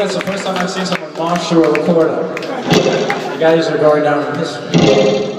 That's the first time I've seen someone to a recorder. You guys are going down in history.